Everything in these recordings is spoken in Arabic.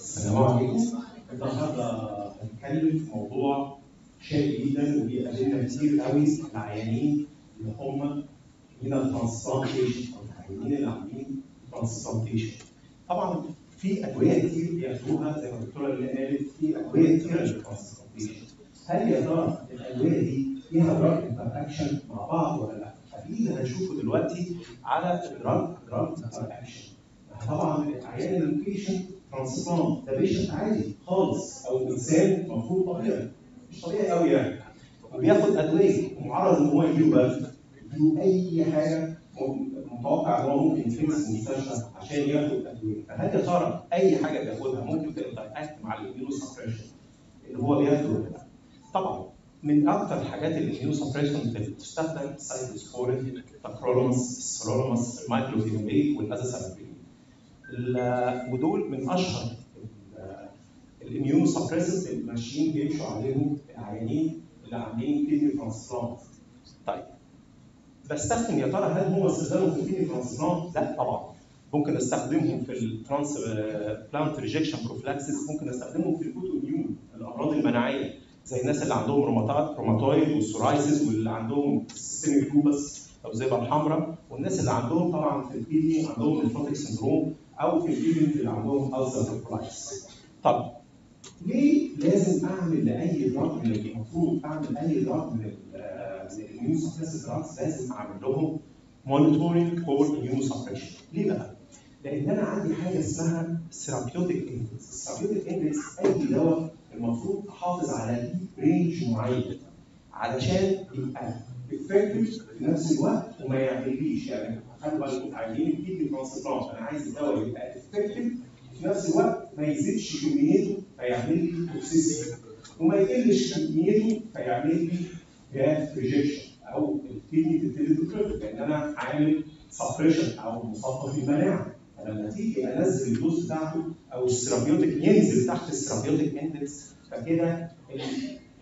السلام عليكم. النهارده هنتكلم في موضوع شائك جدا وبيقابلنا كتير قوي العيانين اللي هم من ال transplantation أو العيانين اللي عاملين transplantation طبعا في أدوية كتير بياخدوها زي ما الدكتورة اللي قالت في أدوية كتير لل transplantation هل يا ترى الأدوية دي ليها drug interaction مع بعض ولا لا؟ فدي اللي هنشوفه دلوقتي على drug interaction طبعا العيان ال patient transplant ده patient عادي خالص أو إنسان المفروض طبيعي. مش طبيعي قوي يعني. وبياخد أدوية ومعرض إن هو يجيله أي حاجة متوقع إن هو ممكن يتفكس المستشفى عشان ياخد أدوية. فهل يا ترى أي حاجة بياخدها ممكن ت interact مع ال immunosuppression اللي هو بياخده ولا لأ؟ طبعا من أكثر الحاجات اللي ال immunosuppression بتستخدم cyclosporine tacrolimus ال sirolimus ال mycophenolate وال azathioprine ودول من أشهر ال immunosuppressant اللي ماشيين بيمشوا عليهم العيانين اللي عاملين kidney transplant. طيب. بستخدم يا ترى هل هم استخدامهم في ال kidney transplant؟ لا طبعا. ممكن أستخدمهم في ال transplant rejection prophylaxis ممكن أستخدمهم في ال autoimmune الأمراض المناعية زي الناس اللي عندهم rheumatoid وال psoriasis واللي عندهم systemic lupus أو الذئبة الحمراء والناس اللي عندهم طبعا في ال kidney عندهم nephrotic syndrome أو في ال kidney اللي عندهم ulcerative colitis. طب ليه لازم أعمل لأي drug من المفروض أعمل أي drug من ال immune لازم أعمل لهم monitoring for immunosuppression ليه بقى؟ لأن أنا عندي حاجة اسمها therapeutic index ال therapeutic index أي دواء المفروض أحافظ على range معين علشان يبقى effective في نفس الوقت وما يعمليش يعني خلي بالكم عايزين ال kidney transplant أنا عايز الدواء يبقى effective في نفس الوقت ما يزيدش كميته فيعمل لي toxicity وما يقلش كميته فيعمل لي graft rejection أو ال kidney تبتدي تترفض لأن أنا عامل suppression أو مضعف في المناعة. فلما تيجي أنزل ال dose بتاعته أو ال therapeutic ينزل تحت ال therapeutic index فكده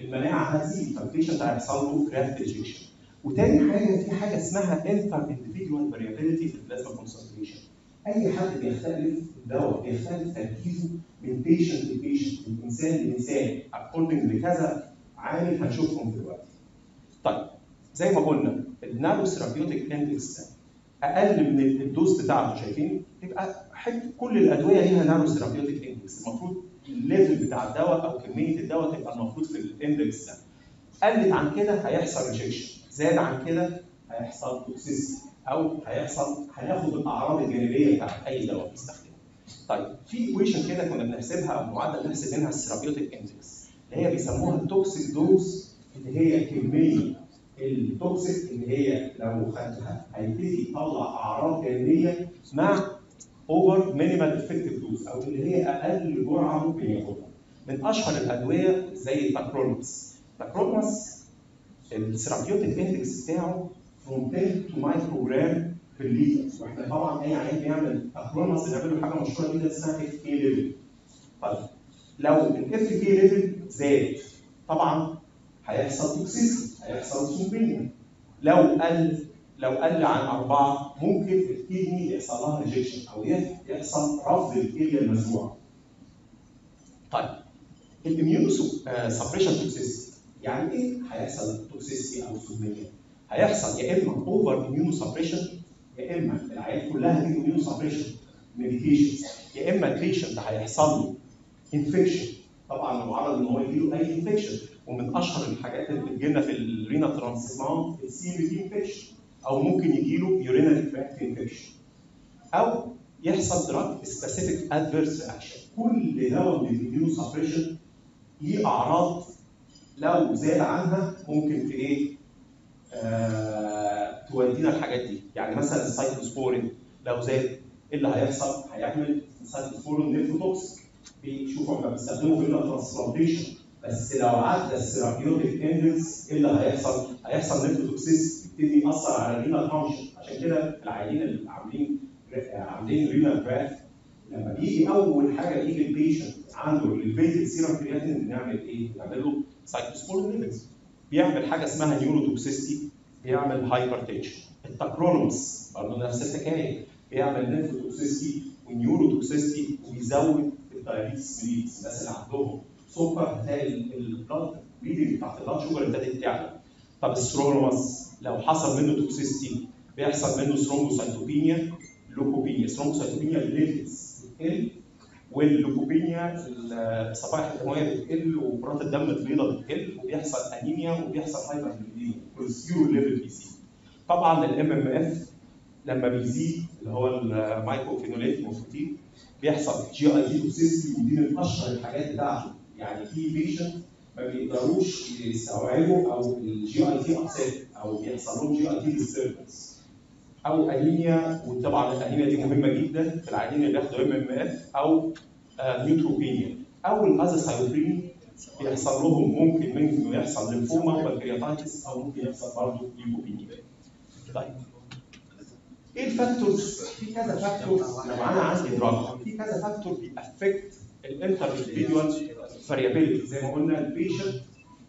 المناعة هتزيد. فال patient هيحصل له graft rejection وتاني حاجة في حاجة اسمها inter-individual variability في ال plasma concentration أي حد بيختلف الدواء بيختلف تركيزه من patient ل patient من إنسان لإنسان according لكذا عامل هنشوفهم دلوقتي. طيب زي ما قلنا ال narrow therapeutic index أقل من ال dose بتاعته شايفين؟ يبقى حتة كل الأدوية ليها narrow therapeutic index المفروض ال level بتاع الدواء أو كمية الدواء تبقى المفروض في ال index ده. قلت عن كده هيحصل rejection، زاد عن كده هيحصل toxicity أو هيحصل هناخد الأعراض الجانبية بتاعت أي دواء بنستخدمه. طيب في equation كده كنا بنحسبها أو معدل نحسب منها ال therapeutic index اللي هي بيسموها ال toxic dose اللي هي كمية ال toxic اللي هي لو خدتها هيبتدي يطلع أعراض جانبية مع over minimal effective dose أو اللي هي أقل جرعة ممكن ياخدها. من أشهر الأدوية زي ال tacrolimus. ال tacrolimus ال therapeutic index بتاعه from 10 to microgram per liter وإحنا طبعا اي عيان بيعمل اكرونس بنعمل له حاجة مشهورة جدا اسمها FK level طيب لو ال FK level زاد طبعا هيحصل toxicity هيحصل سوبينيا لو قل لو قل عن أربعة ممكن ال kidney يحصل لها rejection أو يحصل رفض الكلية المزروعة. طيب ال immunosuppression toxicity يعني إيه هيحصل toxicity أو سوبينيا؟ هيحصل يا إما over immunosuppression يا إما العيال كلها دي immunosuppression medications يا إما ال patient هيحصل له infection طبعا معرض إن هو يجي له أي infection ومن أشهر الحاجات اللي بتجي لنا في ال renal transplant ال CD infection أو ممكن يجي له urinary tract infection أو يحصل drug specific adverse reaction كل دواء من ال immunosuppression ليه أعراض لو زاد عنها ممكن في إيه؟ آه، تودينا الحاجات دي. يعني مثلا السايكلوسبورين لو زاد إيه اللي هيحصل؟ هيعمل ال cyclosporine nephrotoxic بيشوفوا إحنا بنستخدمه في ال transplantation بس لو عدى ال therapeutic index إيه اللي هيحصل؟ هيحصل nephrotoxicity يبتدي يأثر على ال renal function عشان كده العيانين اللي عاملين عاملين renal graft لما بيجي أول حاجة يجي ال patient عنده elevated serum creatinine بنعمل إيه؟ بنعمل له cyclosporine levels بيعمل حاجة اسمها neurotoxicity بيعمل hypertension ال tacrolimus برضه نفس الحكاية. بيعمل nephrotoxicity و neurotoxicity وبيزود diabetes mellitus الناس اللي عندهم سكر هتلاقي ال blood reading بتاعت ال blood sugar ابتدت تعلى طب ال sirolimus لو حصل منه toxicity بيحصل منه thrombocytopenia leukopenia thrombocytopenia ال levels بتقل وال leukopenia الصفائح الدمويه بتقل وكرات الدم البيضاء بتقل وبيحصل أنيميا وبيحصل hyperlipidemia cholesterol level بيزيد طبعا ال MMF لما بيزيد اللي هو ال mycophenolate mofetil بيحصل GIT toxicity ودي من اشهر الحاجات بتاعته. يعني في patient ما بيقدروش يستوعبوا أو ال GIT upset أو بيحصل لهم GIT disturbance أو أنيميا وطبعا الأنيميا دي مهمة جدا في العيانين اللي بياخدوا MMF أو neutropenia أو ال azathioprine بيحصل لهم ممكن منه يحصل lymphoma و pancreatitis أو ممكن يحصل برضه leukopenia. طيب. إيه ال factors؟ في كذا factor. لو أنا عندي drug في كذا factor بي affect ال inter individual variability زي ما قلنا ال patient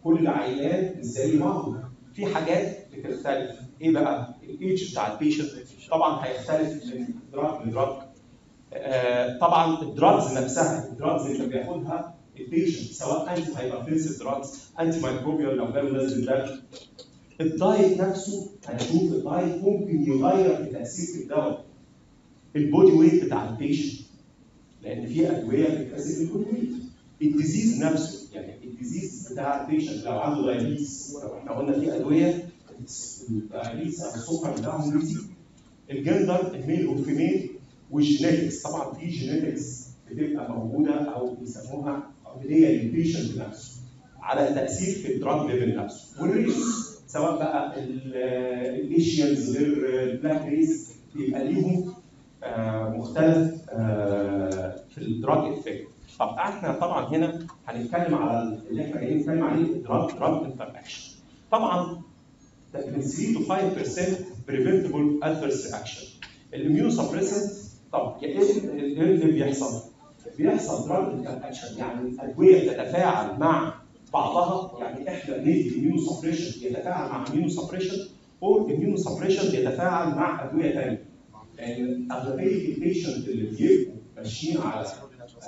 كل عيان زي بعضه في حاجات بتختلف. إيه بقى؟ ال age بتاع ال patient طبعا هيختلف من drug ل drug آه طبعا ال drugs نفسها ال drugs اللي بياخدها ال patient سواء antihypertensive drugs antimicrobial لو جاله نزل دم ال diet نفسه هنشوف ال diet ممكن يغير في تأثير الدواء ال body weight بتاع ال patient لأن في أدوية بتاثر ال body weight. ال disease نفسه يعني ال disease بتاع ال patient لو عنده diabetes لو إحنا قلنا في أدوية أو السكر بتاعهم بيزيد الجندر الميل والفيميل والجينيتكس طبعا في genetics بتبقى موجوده أو بيسموها قابليه لل patient نفسه على تاثير في ال drug level نفسه وال race سواء بقى ال Asians غير ال black race بيبقى ليهم آه مختلف آه في ال drug effect طب إحنا طبعا هنا هنتكلم على اللي إحنا جايين نتكلم عليه drug drug interaction طبعا من 3 to 5% preventable adverse reaction ال immunosuppressant طب إيه اللي بيحصل؟ بيحصل drug interaction يعني الادويه تتفاعل مع بعضها يعني إحنا ندي immunosuppression يتفاعل مع immunosuppression أو immunosuppression يتفاعل مع أدوية ثانية لأن أغلبية ال patient اللي بيبقوا ماشيين على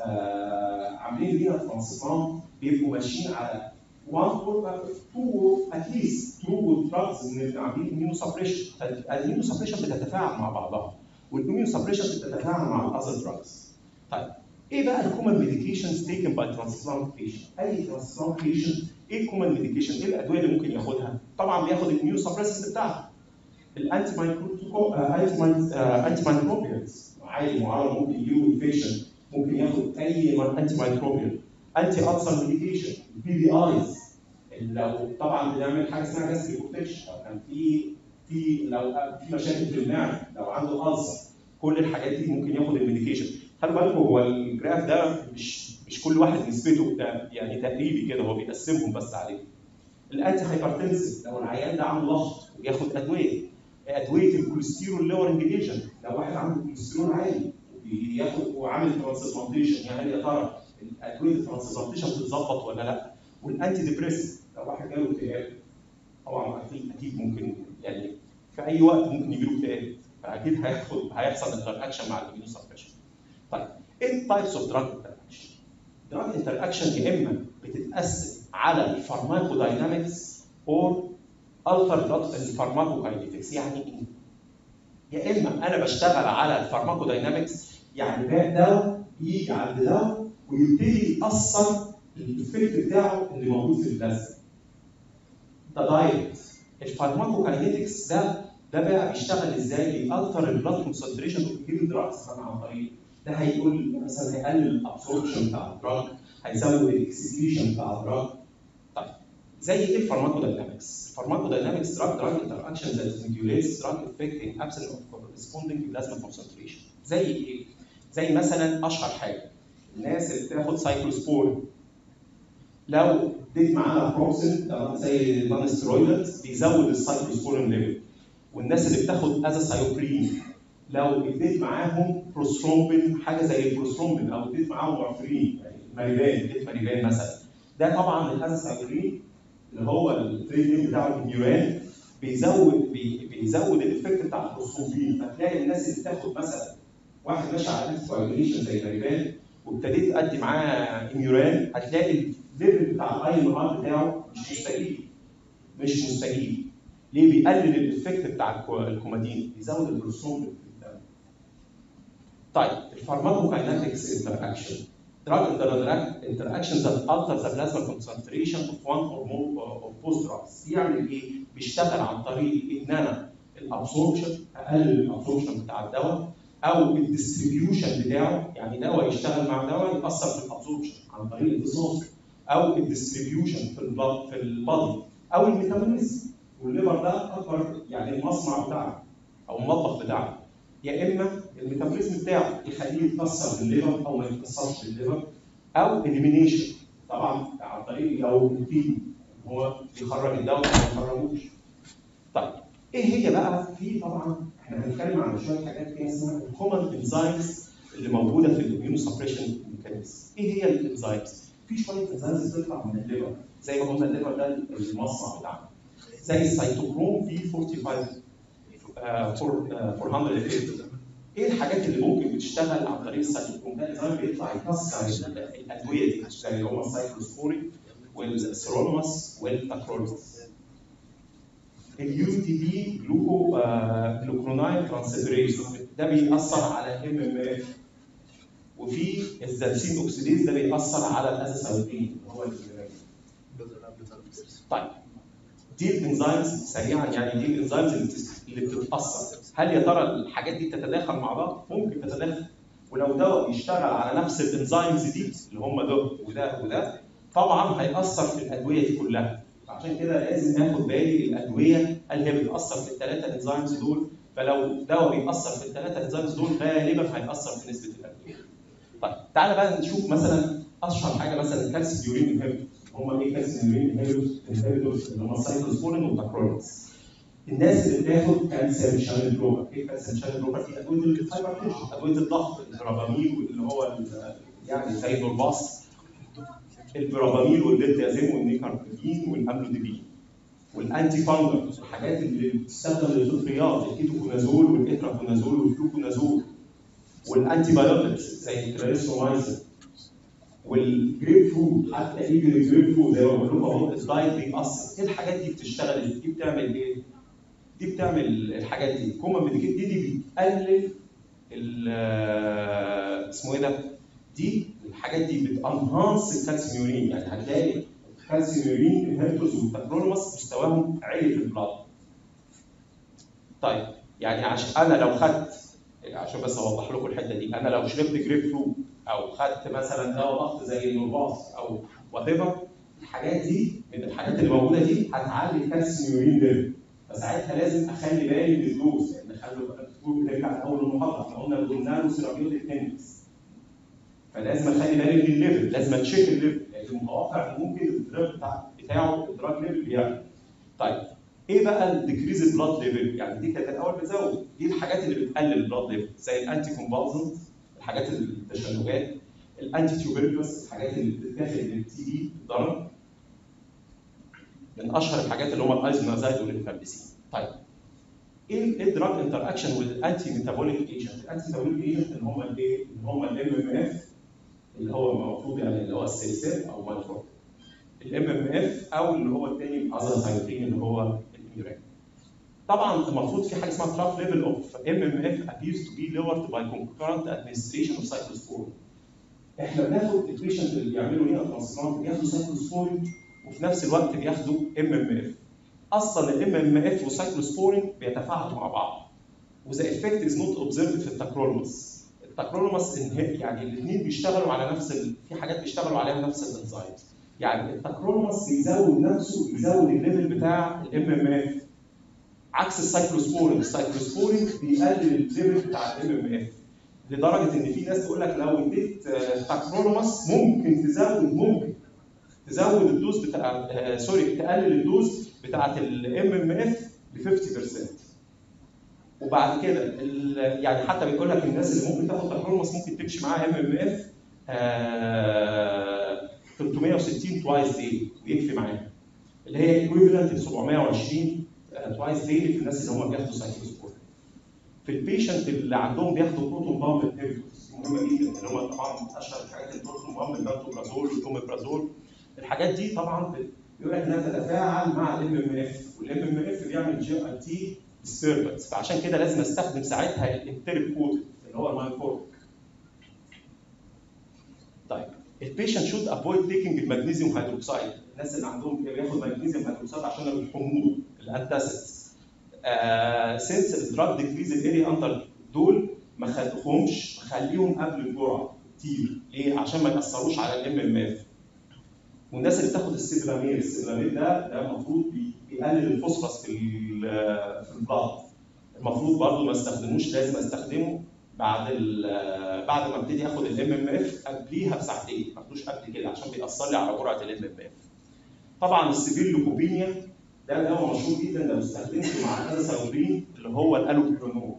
آه عاملين renal transplant بيبقوا ماشيين على 1 or 2 at least 2 drugs من عاملين immunosuppression ال immunosuppression بتتفاعل مع بعضها. وال immunosuppression بتتفاعل مع ال other drugs طيب إيه بقى ال common medications taken by transplant patient أي transplant patient إيه ال common medication إيه الأدوية اللي ممكن ياخدها؟ طبعا بياخد ال immunosuppressant بتاعته ال anti antimicrobials عادي معرض ممكن يجيله infection ممكن ياخد أي antimicrobial anti ulcer medication PPIs لو طبعا بنعمل حاجة اسمها gastric protection لو كان في في لو في مشاكل في المعدة لو عنده ulcer كل الحاجات دي ممكن ياخد ال medication. خلي بالكم هو ال graph ده مش مش كل واحد نسبته يعني تقريبي كده هو بيقسمهم بس عليه. ال antihypertensive لو العيان ده عنده ضغط وبياخد أدوية أدوية ال cholesterol lowering agent لو واحد عنده كوليسترول عالي وبياخد وعامل transplantation يعني يا ترى ادويه ال transplantation بتتظبط ولا لأ وال antidepressant لو واحد جاله اكتئاب طبعا أكيد أكيد ممكن يعني في أي وقت ممكن يجي له اكتئاب فأكيد هياخد هيحصل interaction مع ال immunosuppression طيب إيه ال types of drug interaction؟ drug interaction يا إما بتتقسم على ال pharmacodynamics or alter blood ال pharmacokinetics يعني إيه؟ يا إما أنا بشتغل على ال pharmacodynamics يعني باقي دواء يجي عند دواء ويبتدي يأثر ال effect بتاعه اللي موجود في البلازما. ده direct. ال pharmacokinetics ده ده بقى بيشتغل إزاي؟ بيأثر ال blood concentration وبيجيب drugs عن طريق ده هيقول مثلا هيقلل ال absorption بتاع ال drug هيزود ال excretion بتاع ال drug طيب زي إيه ال pharmacodynamics؟ ال pharmacodynamics drug drug interaction that stimulates drug effect in absence of corresponding plasma concentration زي إيه؟ زي مثلا أشهر حاجة الناس اللي بتاخد سايكلوسبور لو اديت معانا بروكسين زي ال non steroids بيزود ال cyclosporine level والناس اللي بتاخد azathioprine لو اديت معاهم بروسترومبين حاجة زي البروسترومبين أو اديت معاهم warfarin يعني Marevan اديت Marevan مثلا. ده طبعا ال azathioprine اللي هو ال trade name بتاعه Imuran بيزود بي بيزود ال effect بتاع البروسترومبين فتلاقي الناس اللي بتاخد مثلا واحد ماشي على anti زي Marevan وابتديت ادي معاه Imuran هتلاقي ال level بتاع ال INR بتاعه مش مستجيب. مش مستجيب. ليه؟ بيقلل ال effect بتاع ال Cou- ال Coumadin بيزود البروسوم في الدم طيب ال pharmacokinetics interaction. Drug inter- interactions that alter the plasma concentration of one or more of both drugs. يعمل إيه؟ بيشتغل عن طريق ان أنا ال absorption اقلل ال absorption بتاع الدواء. أو ال distribution بتاعه يعني دواء يشتغل مع دواء يأثر في ال absorption عن طريق الامتصاص أو الديستريبيوشن في البلد في البادي أو الميتابوليزم والليفر ده أكبر يعني المصنع بتاعنا أو المطبخ بتاعنا يا إما ال metabolism بتاعه يخليه يتكسر بال liver أو ما يتكسرش بال liver أو elimination طبعا عن طريق أو ال kidney هو يخرج الدواء ما يخرجوش. طيب إيه هي بقى؟ في طبعا إحنا هنتكلم عن شوية حاجات كده اسمها ال common enzymes اللي موجودة في ال immunosuppression mechanism إيه هي ال enzymes في شوية enzymes بتطلع من ال liver زي ما قلنا ال liver ده المصنع بتاعنا. زي ال cytochrome P 45 آه، four- آه، 450 إيه الحاجات اللي ممكن بتشتغل عن طريق السيتوكروم ده؟ الانزيم بيطلع يكسر ال- الادويه دي زي اللي هم ال cyclosporin وال sirolimus وال tacrolimus ال UDP gluco glucuronyl transferase ده بيأثر على MMF وفي ال xanthine oxidase ده بيأثر على ال azathioprine اللي هو. طيب. دي ال enzymes سريعا يعني دي ال enzymes اللي بتتأثر. هل يا ترى الحاجات دي تتداخل مع بعض؟ ممكن تتداخل. ولو دواء بيشتغل على نفس ال enzymes دي اللي هم ده وده وده طبعا هيأثر في الأدوية دي كلها. عشان كده لازم ناخد بالي الأدوية. هل هي بتأثر في الثلاثه enzymes دول. فلو دواء بيأثر في الثلاثه enzymes دول غالبا هيأثر في نسبة الأدوية. طيب تعالى بقى نشوف مثلا أشهر حاجة مثلا ال calcineurin inhibitor هم إيه calcineurin inhibitors اللي هم ال cyclosporin وال tacrolimus الناس اللي بتاخد calcium channel blocker إيه calcium channel blocker دي أدوية ال hypertension أدوية الضغط ال verapamil واللي هو يعني زي ال Norvasc البراباميل والدلتازيم والنيكاربين والاملوديبين والانتي فانجر الحاجات اللي بتستخدم للفطريات ال ketoconazole وال itraconazole وال fluconazole وال antibiotics زي ال clarithromycin وال grapefruit حتى even ال grapefruit زي ما بقول لكم أهو ال diet بيأثر إيه الحاجات دي بتشتغل دي بتعمل إيه؟ دي بتعمل الحاجات دي كوما دي دي بتقلل آه، اسمه إيه ده؟ دي الحاجات دي بت enhance ال calcineurin. يعني هتلاقي ال calcineurin inhibitors وال tacrolimus مستواهم عالي في ال blood. طيب يعني أنا لو خدت عشان بس أوضح لكم الحتة دي أنا لو شربت جريب فروت أو خدت مثلا دواء ضغط زي ال Norvasc أو whatever الحاجات دي من الحاجات اللي موجودة دي هتعلي ال calcineurin level فساعتها لازم أخلي بالي من ال dose. لأن خلوا بنرجع لأول المحاضرة. إحنا قلنا ال narrow therapeutic index فلازم أخلي بالي من ال level لازم أ check ال level لأن متوقع ان ممكن ال drug بتاع بتاعه ال drug level يعلى طيب إيه بقى ال decrease ال blood level يعني دي كانت الأول بتزود. دي الحاجات اللي بتقلل ال blood level زي ال anticonvulsant الحاجات التشنجات ال antituberculosis الحاجات اللي بتتاخد لل TB drug. من أشهر الحاجات اللي هم ال isoniazid وال rifampicin طيب إيه ال drug interaction وال antimetabolic agent ال antimetabolic agent اللي هم الايه اللي هم ال MMF اللي هو المفروض يعني اللي هو ال CellCept أو Myfortic ال MMF أو اللي هو الثاني ال azathioprine اللي هو ال Imuran طبعا المفروض في حاجة اسمها trough level of MMF appears to be lowered by concurrent administration of cyclosporin إحنا بناخد ال patient اللي بيعملوا هنا transplant بياخدوا cyclosporin وفي نفس الوقت بياخدوا MMF أصلا ال MMF وال cyclosporin بيتفاعلوا مع بعض. و the effect is not observed في ال tacrolimus ال tacrolimus يعني الاثنين بيشتغلوا على نفس ال... في حاجات بيشتغلوا عليها نفس الإنزايم. يعني التاكرولوماس بيزود نفسه بيزود ال level بتاع ال MMF. عكس ال cyclosporin ال cyclosporin بيقلل ال level بتاع ال MMF. لدرجة إن في ناس تقول لك لو اديت آه، تاكرولوماس ممكن تزود ممكن تزود ال dose بتاع آه، sorry تقلل ال dose بتاعت ال MMF ل 50% وبعد كده يعني حتى بيقول لك الناس اللي ممكن تاخد تاكرولوماس ممكن تمشي معاها MMF 360 twice day ويكفي معاها. اللي هي equivalent ل 720 twice day في الناس اللي هم بياخدوا cyclosporin في ال patient اللي عندهم بياخدوا proton pump مهمة جدا اللي هم طبعا أشهر الحاجات ال proton pump ال pantoprazole وال omeprazole الحاجات دي طبعا يقول لك إنها تتفاعل مع ال MMF وال MMF بيعمل GIT disturbance فعشان كده لازم أستخدم ساعتها ال enteric coated اللي هو ال Myfortic طيب ال patient should avoid taking ال magnesium hydroxide الناس اللي عندهم بياخد magnesium hydroxide عشان الحموضة ال antacids since ال drug decrease ال area under دول ما خدهمش خليهم قبل الجرعة كتير ليه؟ عشان ما يأثروش على ال MMF والناس اللي بتاخد ال sevelamer ال sevelamer ده ده المفروض بي- بيقلل الفوسفورس في في ال blood المفروض برضه ما استخدموش لازم استخدمه بعد بعد ما ابتدي آخد ال MMF قبليها بساعتين ما اخدوش قبل كده عشان بيأثر لي على جرعة ال MMF طبعا ال severe leukopenia ده دواء مشهور جدا لو استخدمته مع ال azathioprine اللي هو ال allopurinol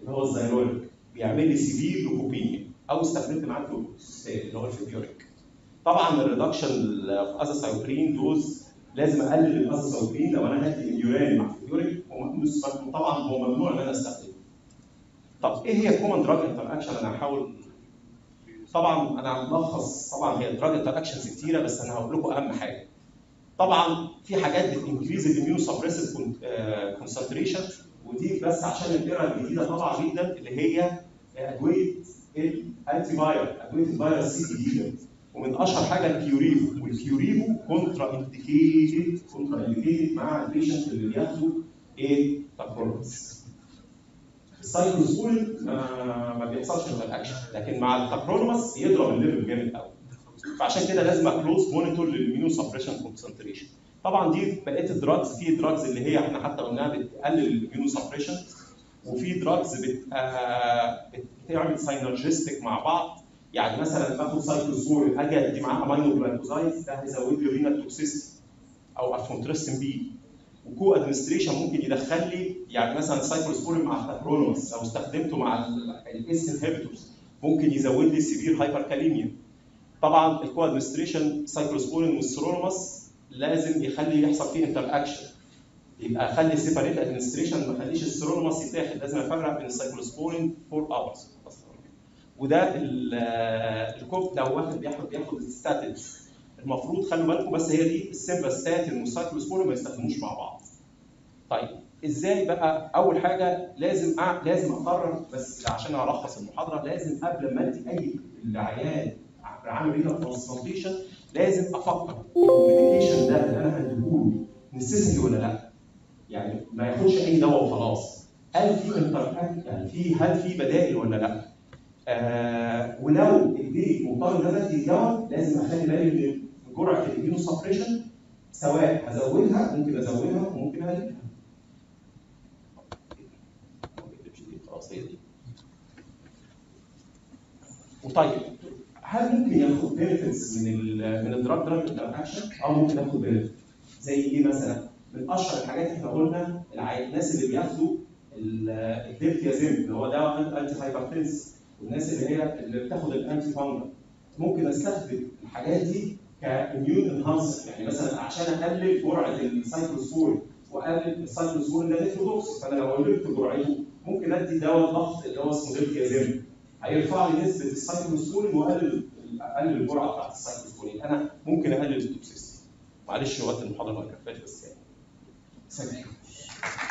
اللي هو ال Zyloric بيعمل لي severe leukopenia أو استخدمت معاه اللي هو ال Feburic. طبعا ال reduction في azathioprine dose لازم أقلل ال azathioprine لو أنا هدي ال Imuran مع Feburic طبعا هو ممنوع إن أنا أستخدمه. طب إيه هي ال common drug interaction أنا هحاول. طبعا أنا ملخص طبعا هي drug interactions كتيرة بس أنا هقول لكم أهم حاجة. طبعا في حاجات بت increase ال immunosuppressive concentration ودي بس عشان ال era الجديدة طبعا جدا اللي هي ادويه ال antivirus ادويه الفيروس C جديدة. ومن أشهر حاجة ال Qurevo وال Qurevo contraindicated contraindicated مع ال patient اللي بياخدوا إيه تاكرونس السايكلوسبورين ما, بيحصلش interaction لكن مع التاكرونوماس يضرب ال level جامد قوي فعشان كده لازم close monitor لل immunosuppression concentration طبعا دي بقيه ال drugs في drugs اللي هي إحنا حتى قلناها بتقلل ال immunosuppression وفي drugs آه بتعمل synergistic مع بعض. يعني مثلا باخد سايكلوسبورين أجي ادي معاه aminoglycoside ده هيزود لي renal toxicity أو amphotericin B و co-administration ممكن يدخل لي يعني مثلا سايكلوسبورين مع التاكرونوس لو استخدمته مع ال ACE inhibitors ممكن يزود لي severe hyperkalemia طبعا ال co-administration cyclosporine وال sirolimus لازم يخلي يحصل فيه interaction يبقى أخلي separate administration ما أخليش ال sirolimus يتاخد لازم أفرق بين السايكلوسبورين 4 hours وده ال- الكوب لو واحد بياخد بياخد statins المفروض خلوا بالكم بس هي دي ال simvastatin وال cyclosporine ما يستخدموش مع بعض. طيب إزاي بقى أول حاجة لازم أع... لازم أقرر بس عشان ألخص المحاضرة لازم قبل ما أدي أي العيان عامل renal transplantation لازم أفكر ال medication ده اللي أنا هديهوله necessary ولا لأ؟ يعني ما ياخدش أي دواء وخلاص. هل في inter يعني في هل في بدائل ولا لأ؟ آه ولو مضطر إن أنا ادي دواء لازم أخلي بالي من جرعه ال immunosuppression سواء هزودها ممكن أزودها وممكن أقللها. وطيب هل ممكن ياخد benefits من من ال drug drug action؟ آه ممكن ياخد benefit. زي إيه مثلا؟ من أشهر الحاجات إحنا قلنا الناس اللي بياخدوا ال- ال diltiazem اللي هو دواء antihypertensive والناس اللي هي اللي بتاخد ال antifungal ممكن أستخدم الحاجات دي ك immune enhancer يعني مثلا عشان أقلل جرعة السايكلوسفورين وأقلل السايكلوسفورين ده nephrotoxic فأنا لو قللت جرعته ممكن أدي دواء ضغط اللي هو اسمه diltiazem هيرفع لي نسبة السايكلوسفورين وأقلل أقلل الجرعة بتاعت السايكلوسفورين أنا ممكن أقلل ال toxicity معلش وقت المحاضرة ما كفاش بس يعني. you.